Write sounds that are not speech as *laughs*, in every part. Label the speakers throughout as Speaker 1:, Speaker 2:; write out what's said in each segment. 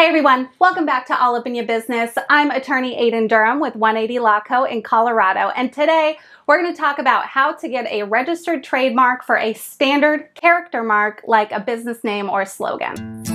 Speaker 1: Hey everyone, welcome back to All Up in Your Business. I'm attorney Aiden Durham with 180 Law Co. in Colorado, and today we're going to talk about how to get a registered trademark for a standard character mark like a business name or slogan.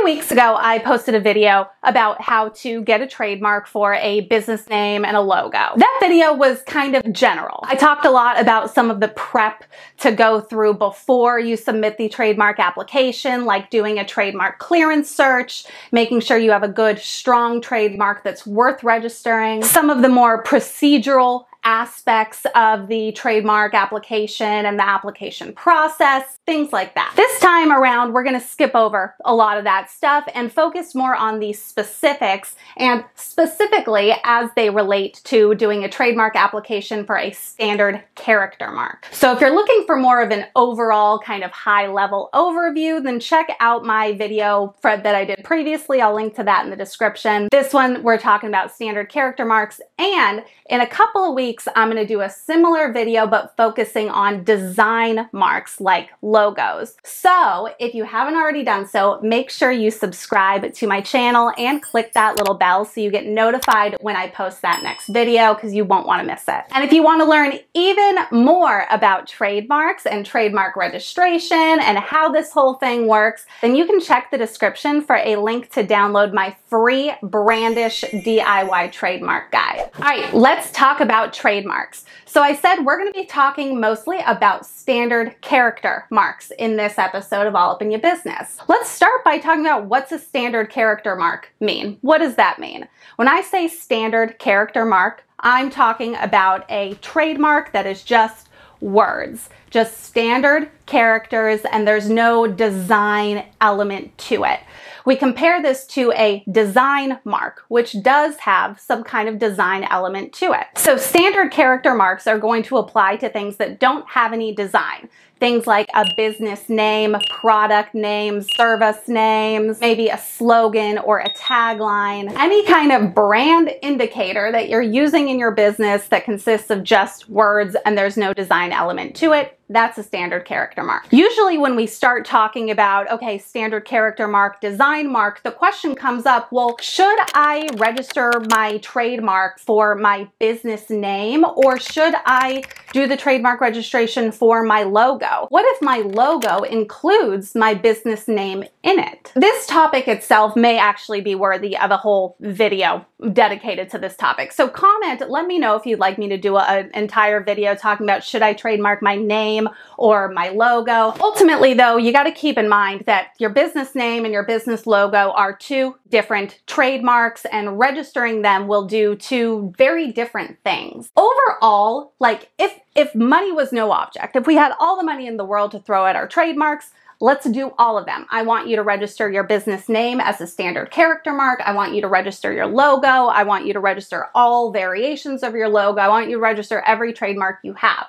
Speaker 1: Few weeks ago, I posted a video about how to get a trademark for a business name and a logo. That video was kind of general. I talked a lot about some of the prep to go through before you submit the trademark application, like doing a trademark clearance search, making sure you have a good, strong trademark that's worth registering, some of the more procedural aspects of the trademark application and the application process, things like that. This time around, we're gonna skip over a lot of that stuff and focus more on the specifics and specifically as they relate to doing a trademark application for a standard character mark. So if you're looking for more of an overall kind of high level overview, then check out my video Fred that I did previously. I'll link to that in the description. This one, we're talking about standard character marks and in a couple of weeks, weeks, I'm gonna do a similar video, but focusing on design marks like logos. So if you haven't already done so, make sure you subscribe to my channel and click that little bell so you get notified when I post that next video because you won't wanna miss it. And if you wanna learn even more about trademarks and trademark registration and how this whole thing works, then you can check the description for a link to download my free Brandish DIY trademark guide. All right, let's talk about trademarks. So I said we're going to be talking mostly about standard character marks in this episode of All Up in Your Business. Let's start by talking about what's a standard character mark mean? What does that mean? When I say standard character mark, I'm talking about a trademark that is just words, just standard characters, and there's no design element to it. We compare this to a design mark, which does have some kind of design element to it. So standard character marks are going to apply to things that don't have any design. Things like a business name, product names, service names, maybe a slogan or a tagline, any kind of brand indicator that you're using in your business that consists of just words and there's no design element to it that's a standard character mark. Usually when we start talking about, okay, standard character mark, design mark, the question comes up, well, should I register my trademark for my business name or should I do the trademark registration for my logo? What if my logo includes my business name in it? This topic itself may actually be worthy of a whole video dedicated to this topic. So comment, let me know if you'd like me to do an entire video talking about should I trademark my name name or my logo. Ultimately though, you gotta keep in mind that your business name and your business logo are two different trademarks and registering them will do two very different things. Overall, like if, if money was no object, if we had all the money in the world to throw at our trademarks, Let's do all of them. I want you to register your business name as a standard character mark. I want you to register your logo. I want you to register all variations of your logo. I want you to register every trademark you have.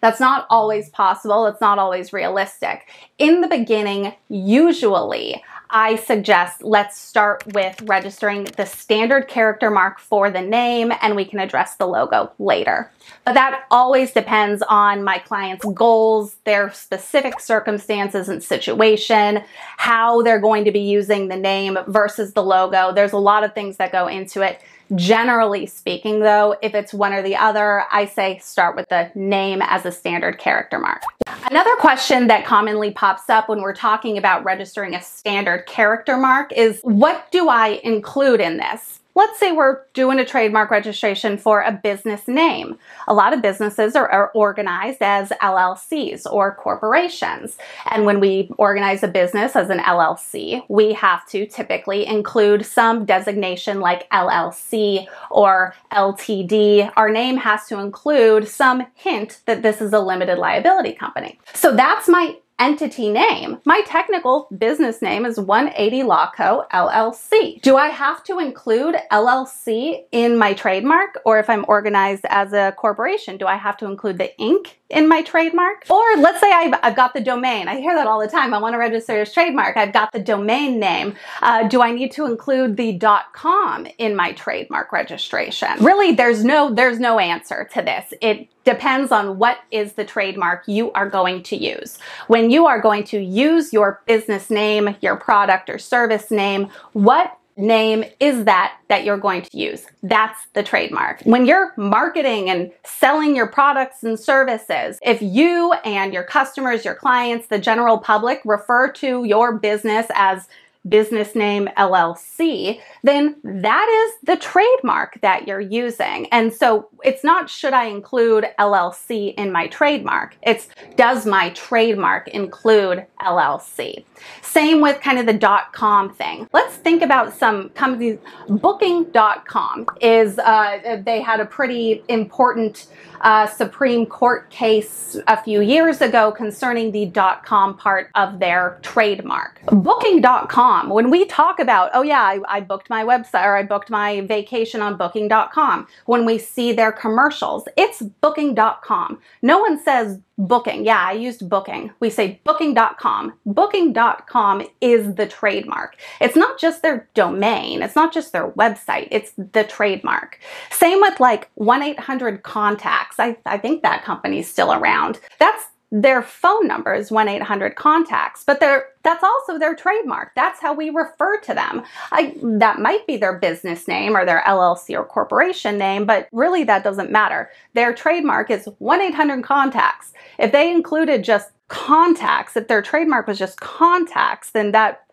Speaker 1: That's not always possible. It's not always realistic. In the beginning, usually, I suggest let's start with registering the standard character mark for the name and we can address the logo later. But that always depends on my client's goals, their specific circumstances and situation, how they're going to be using the name versus the logo. There's a lot of things that go into it. Generally speaking, though, if it's one or the other, I say start with the name as a standard character mark. Another question that commonly pops up when we're talking about registering a standard character mark is what do I include in this? Let's say we're doing a trademark registration for a business name. A lot of businesses are, are, organized as LLCs or corporations. And when we organize a business as an LLC, we have to typically include some designation like LLC or LTD. Our name has to include some hint that this is a limited liability company. So that's my entity name. My technical business name is 180 Law Co. LLC. Do I have to include LLC in my trademark? Or if I'm organized as a corporation, do I have to include the Inc. in my trademark? Or let's say I've, I've got the domain. I hear that all the time. I want to register as trademark. I've got the domain name. Uh, do I need to include the .com in my trademark registration? Really, there's no, there's no answer to this. It depends on what is the trademark you are going to use. When you are going to use your business name, your product or service name, what name is that that you're going to use. That's the trademark. When you're marketing and selling your products and services, if you and your customers, your clients, the general public refer to your business as business name LLC, then that is the trademark that you're using. And so it's not should I include LLC in my trademark? It's does my trademark include LLC? Same with kind of the dot com thing. Let's think about some companies. Booking.com is, uh, they had a pretty important uh, Supreme Court case a few years ago concerning the dot .com part of their trademark. Booking.com, when we talk about, oh yeah, I, I booked my website or I booked my vacation on Booking.com, when we see their commercials, it's Booking.com. No one says Booking. Yeah, I used Booking. We say Booking.com. Booking.com is the trademark. It's not just their domain. It's not just their website. It's the trademark. Same with like 1-800-CONTACTS. I, I think that company's still around. That's their phone number is 1-800-CONTACTS, but they're, that's also their trademark. That's how we refer to them. I, that might be their business name or their LLC or corporation name, but really that doesn't matter. Their trademark is 1-800-CONTACTS. If they included just contacts, if their trademark was just contacts, then that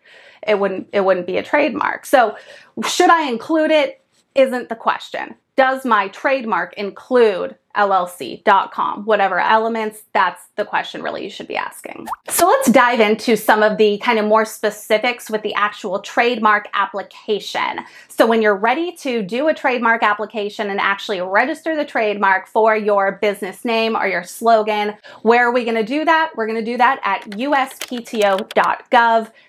Speaker 1: it wouldn't it wouldn't be a trademark. So should I include it? Isn't the question. Does my trademark include llc.com. Whatever elements, that's the question really you should be asking. So let's dive into some of the kind of more specifics with the actual trademark application. So when you're ready to do a trademark application and actually register the trademark for your business name or your slogan, where are we going to do that? We're going to do that at uspto.gov.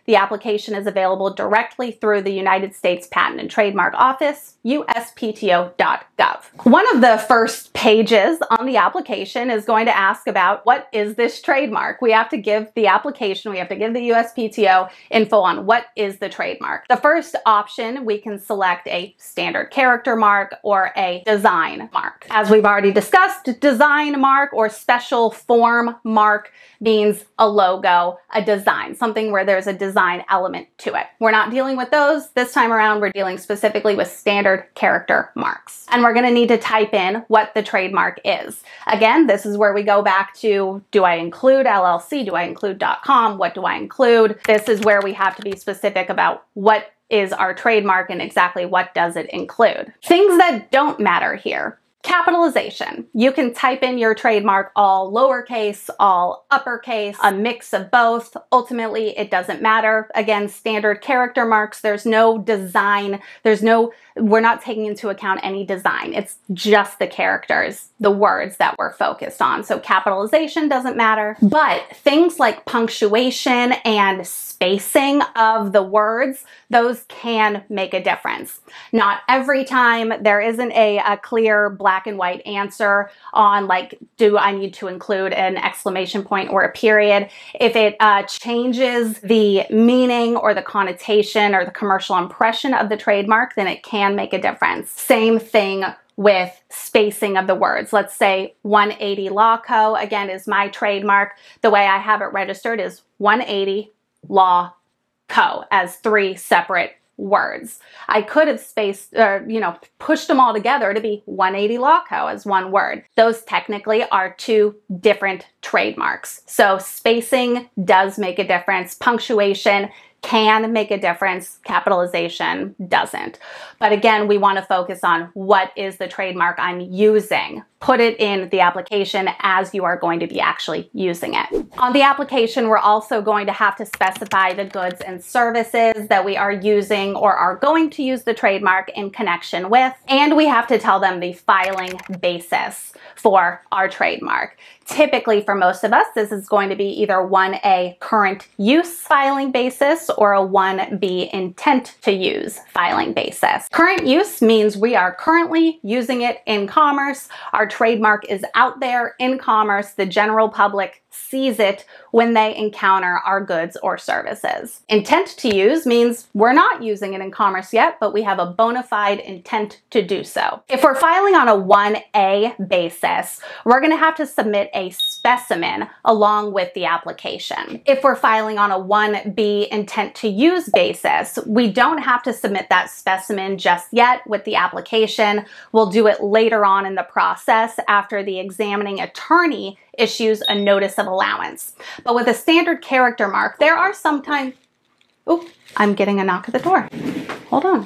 Speaker 1: The application is available directly through the United States Patent and Trademark Office, uspto.gov. One of the first pages pages on the application is going to ask about what is this trademark. We have to give the application, we have to give the USPTO info on what is the trademark. The first option, we can select a standard character mark or a design mark. As we've already discussed, design mark or special form mark means a logo, a design, something where there's a design element to it. We're not dealing with those. This time around, we're dealing specifically with standard character marks. And we're gonna need to type in what the trademark trademark is. Again, this is where we go back to, do I include LLC? Do I include .com? What do I include? This is where we have to be specific about what is our trademark and exactly what does it include. Things that don't matter here. Capitalization. You can type in your trademark all lowercase, all uppercase, a mix of both. Ultimately, it doesn't matter. Again, standard character marks, there's no design, there's no, we're not taking into account any design. It's just the characters, the words that we're focused on. So capitalization doesn't matter. But things like punctuation and spacing of the words, those can make a difference. Not every time there isn't a, a clear black black and white answer on like, do I need to include an exclamation point or a period? If it uh, changes the meaning or the connotation or the commercial impression of the trademark, then it can make a difference. Same thing with spacing of the words. Let's say 180 Law Co. again is my trademark. The way I have it registered is 180 Law Co. as three separate words. I could have spaced, or, you know, pushed them all together to be 180 Lawco as one word. Those technically are two different trademarks. So spacing does make a difference. Punctuation can make a difference, capitalization doesn't. But again, we want to focus on what is the trademark I'm using. Put it in the application as you are going to be actually using it. On the application, we're also going to have to specify the goods and services that we are using or are going to use the trademark in connection with, and we have to tell them the filing basis for our trademark. Typically, for most of us, this is going to be either 1A current use filing basis or a 1B intent to use filing basis. Current use means we are currently using it in commerce. Our trademark is out there in commerce. The general public sees it when they encounter our goods or services. Intent to use means we're not using it in commerce yet, but we have a bona fide intent to do so. If we're filing on a 1A basis, we're going to have to submit a specimen along with the application. If we're filing on a 1B intent to use basis, we don't have to submit that specimen just yet with the application. We'll do it later on in the process after the examining attorney issues a notice of allowance. But with a standard character mark, there are sometimes, oh, I'm getting a knock at the door. Hold on.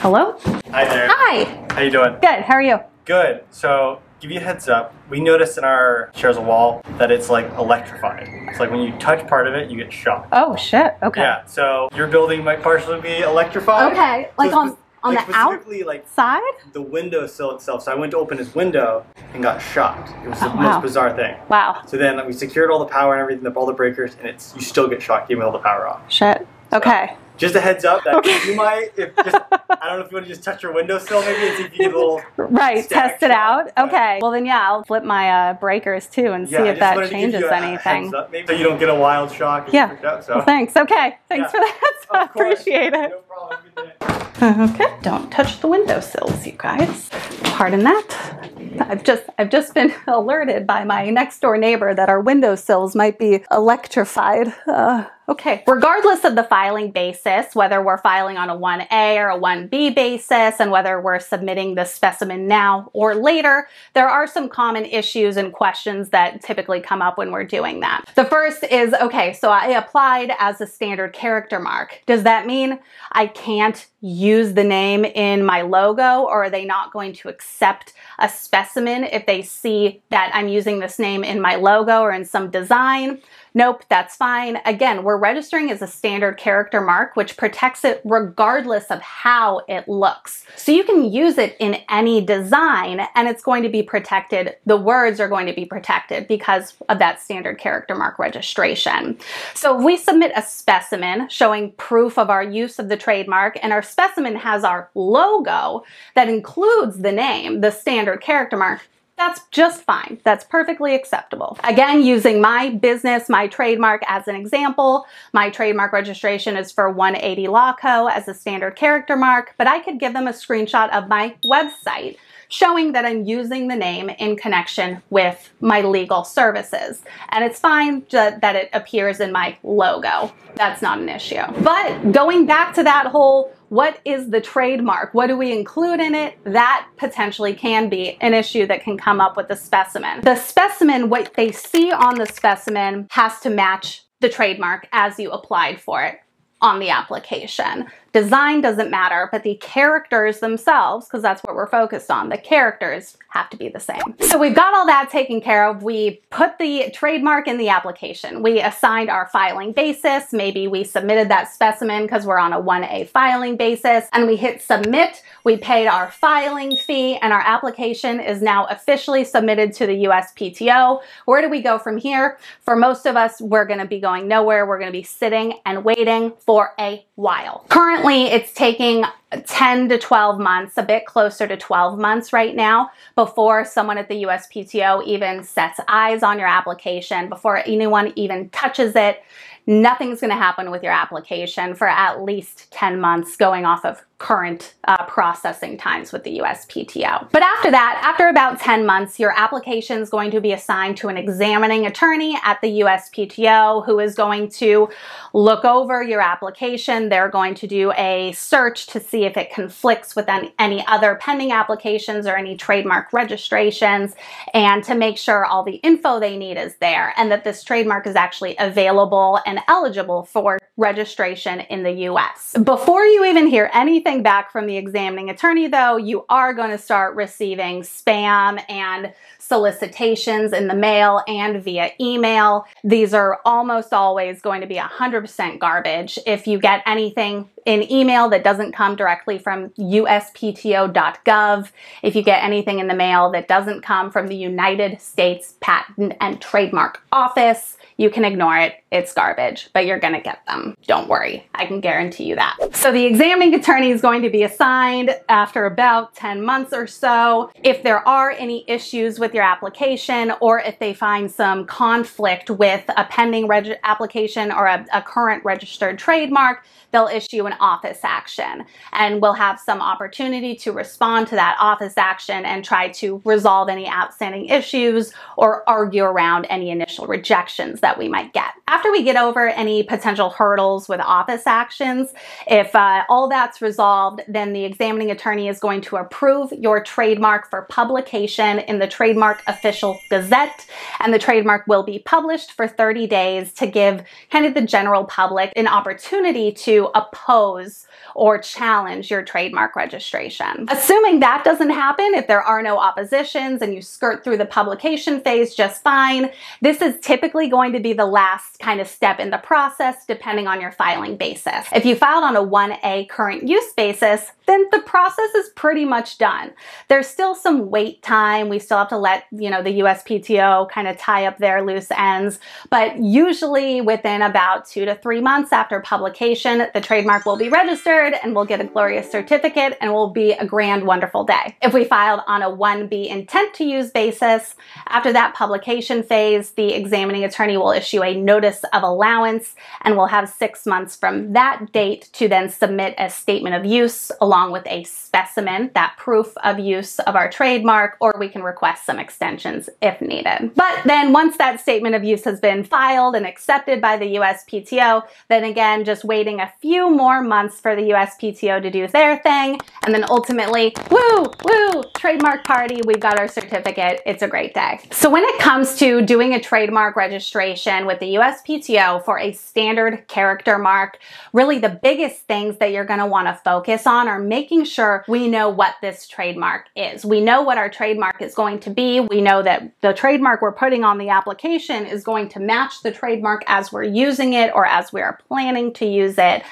Speaker 1: Hello?
Speaker 2: Hi there.
Speaker 1: Hi.
Speaker 2: How you doing?
Speaker 1: Good, how are you?
Speaker 2: Good. So, give you a heads up. We noticed in our shares a wall that it's like electrified. It's like when you touch part of it, you get shocked.
Speaker 1: Oh shit, okay.
Speaker 2: Yeah. So your building might partially be electrified.
Speaker 1: Okay,
Speaker 2: So
Speaker 1: like on, on
Speaker 2: like
Speaker 1: the
Speaker 2: specifically like
Speaker 1: outside?
Speaker 2: the windowsill itself. So I went to open his window and got shocked. It was the
Speaker 1: Oh, wow.
Speaker 2: most bizarre thing.
Speaker 1: Wow,
Speaker 2: So then we secured all the power and everything, all the breakers, and it's you still get shocked even with all the power off.
Speaker 1: shit. Okay.
Speaker 2: Just a heads up that
Speaker 1: Okay.
Speaker 2: you might, if *laughs* just, I don't know if you want to just touch your windowsill maybe and see if you get a little.
Speaker 1: Right, test it out.
Speaker 2: but-
Speaker 1: Okay. Well, then, yeah, I'll flip my uh, breakers too and see
Speaker 2: Yeah, I
Speaker 1: if that
Speaker 2: wanted to give
Speaker 1: changes anything.
Speaker 2: heads up, maybe, so you don't get a wild shock.
Speaker 1: Yeah.
Speaker 2: out, so.
Speaker 1: Well, thanks. Okay. Thanks
Speaker 2: Yeah.
Speaker 1: for that. I *laughs*
Speaker 2: Of course.
Speaker 1: appreciate it.
Speaker 2: No problem.
Speaker 1: Okay. Don't touch the windowsills, you guys. Pardon that. I've just I've just been *laughs* alerted by my next door neighbor that our windowsills might be electrified. Uh, okay. Regardless of the filing basis, whether we're filing on a 1A or a 1B basis, and whether we're submitting the specimen now or later, there are some common issues and questions that typically come up when we're doing that. The first is okay, so I applied as a standard character mark. Does that mean I can't use the name in my logo, or are they not going to accept a specimen if they see that I'm using this name in my logo or in some design? Nope, that's fine. Again, we're registering as a standard character mark, which protects it regardless of how it looks. So you can use it in any design and it's going to be protected. The words are going to be protected because of that standard character mark registration. So if we submit a specimen showing proof of our use of the trademark and our specimen has our logo that includes the name, the standard character mark, that's just fine. That's perfectly acceptable. Again, using my business, my trademark as an example, my trademark registration is for 180 Law Co. as a standard character mark, but I could give them a screenshot of my website showing that I'm using the name in connection with my legal services. And it's fine that it appears in my logo. That's not an issue. But going back to that whole what is the trademark? What do we include in it? That potentially can be an issue that can come up with the specimen. The specimen, what they see on the specimen has to match the trademark as you applied for it on the application. Design doesn't matter, but the characters themselves, because that's what we're focused on, the characters have to be the same. So we've got all that taken care of. We put the trademark in the application. We assigned our filing basis. Maybe we submitted that specimen because we're on a 1A filing basis and we hit submit. We paid our filing fee and our application is now officially submitted to the USPTO. Where do we go from here? For most of us, we're going to be going nowhere. We're going to be sitting and waiting for a while. Currently, it's taking 10 to 12 months, a bit closer to 12 months right now, before someone at the USPTO even sets eyes on your application, before anyone even touches it. Nothing's going to happen with your application for at least 10 months going off of current uh, processing times with the USPTO. But after that, after about 10 months, your application is going to be assigned to an examining attorney at the USPTO who is going to look over your application. They're going to do a search to see if it conflicts with any, any other pending applications or any trademark registrations and to make sure all the info they need is there and that this trademark is actually available and eligible for registration in the US. Before you even hear anything back from the examining attorney though, you are going to start receiving spam and solicitations in the mail and via email. These are almost always going to be 100% garbage. If you get anything in email that doesn't come directly from uspto.gov, if you get anything in the mail that doesn't come from the United States Patent and Trademark Office, you can ignore it. It's garbage, but you're to get them. Don't worry. I can guarantee you that. So the examining attorney is going to be assigned after about 10 months or so. If there are any issues with your application or if they find some conflict with a pending application or a, a current registered trademark, they'll issue an office action and we'll have some opportunity to respond to that office action and try to resolve any outstanding issues or argue around any initial rejections that we might get. After we get over any potential hurdles with office actions, if uh, all that's resolved, then the examining attorney is going to approve your trademark for publication in the Trademark Official Gazette, and the trademark will be published for 30 days to give kind of the general public an opportunity to oppose or challenge your trademark registration. Assuming that doesn't happen, if there are no oppositions and you skirt through the publication phase just fine, this is typically going to be the last kind of step in the process depending on your filing basis. If you filed on a 1A current use basis, then the process is pretty much done. There's still some wait time. We still have to let, you know, the USPTO kind of tie up their loose ends, but usually within about two to three months after publication, the trademark will be registered and we'll get a glorious certificate and will be a grand, wonderful day. If we filed on a 1B intent to use basis, after that publication phase, the examining attorney will issue a notice of allowance and we'll have six months from that date to then submit a statement of use along with a specimen, that proof of use of our trademark, or we can request some extensions if needed. But then once that statement of use has been filed and accepted by the USPTO, then again, just waiting a few more months for the USPTO to do their thing, and then ultimately, woo, woo, trademark party, we've got our certificate. It's a great day. So when it comes to doing a trademark registration with the USPTO for a standard character mark, really the biggest things that you're gonna wanna focus on are making sure we know what this trademark is. We know what our trademark is going to be. We know that the trademark we're putting on the application is going to match the trademark as we're using it or as we are planning to use it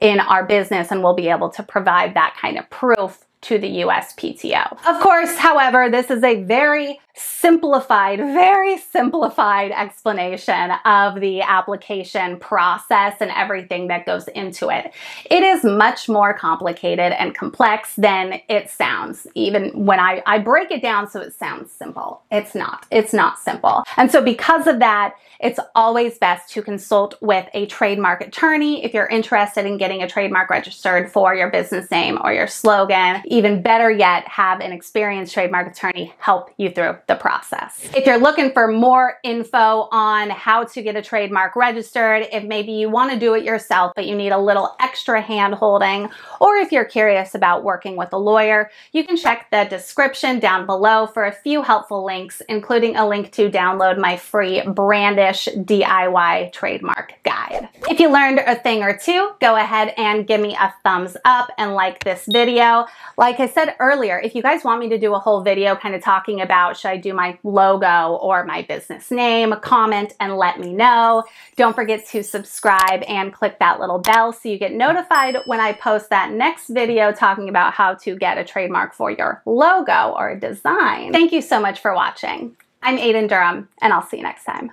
Speaker 1: in our business and we'll be able to provide that kind of proof to the USPTO. Of course, however, this is a very simplified, very simplified explanation of the application process and everything that goes into it. It is much more complicated and complex than it sounds, even when I, I break it down so it sounds simple. It's not. It's not simple. And so because of that, it's always best to consult with a trademark attorney if you're interested in getting a trademark registered for your business name or your slogan. Even better yet, have an experienced trademark attorney help you through the process. If you're looking for more info on how to get a trademark registered, if maybe you want to do it yourself, but you need a little extra hand holding, or if you're curious about working with a lawyer, you can check the description down below for a few helpful links, including a link to download my free Brandish DIY trademark guide. If you learned a thing or two, go ahead and give me a thumbs up and like this video. Like I said earlier, if you guys want me to do a whole video kind of talking about should I do my logo or my business name, comment and let me know. Don't forget to subscribe and click that little bell so you get notified when I post that next video talking about how to get a trademark for your logo or design. Thank you so much for watching. I'm Aiden Durham and I'll see you next time.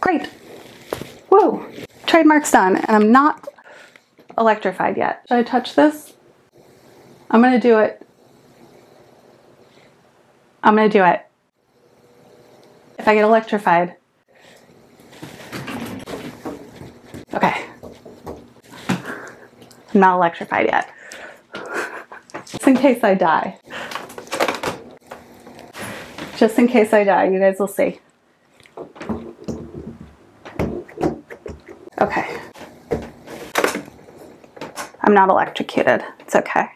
Speaker 1: Great. Woo. Trademark's done and I'm not electrified yet. Should I touch this? I'm gonna do it. I'm gonna do it. If I get electrified. Okay. I'm not electrified yet. Just in case I die. Just in case I die, you guys will see. Okay. I'm not electrocuted. It's okay.